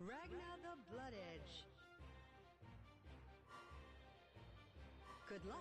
Ragnar the Blood Edge. Good luck.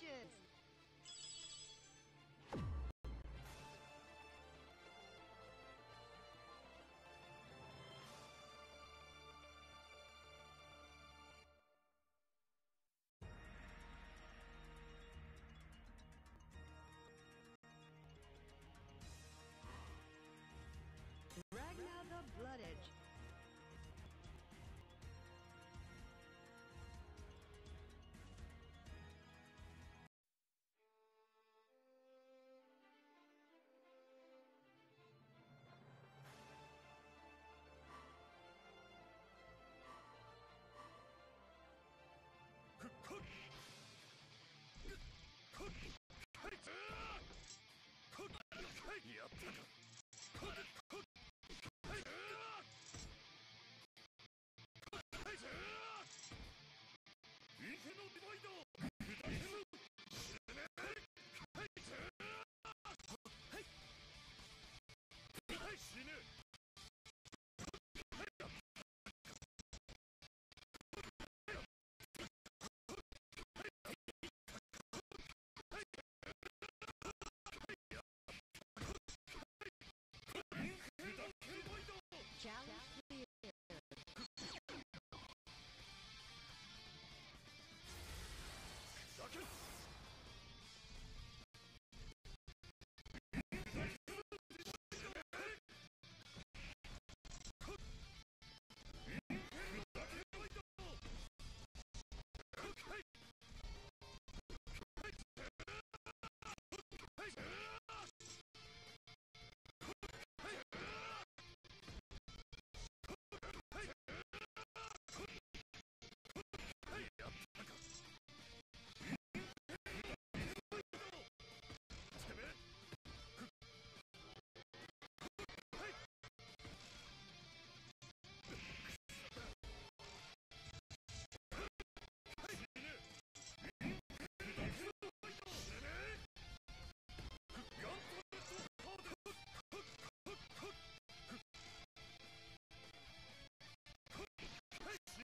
Congratulations!